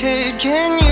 can you?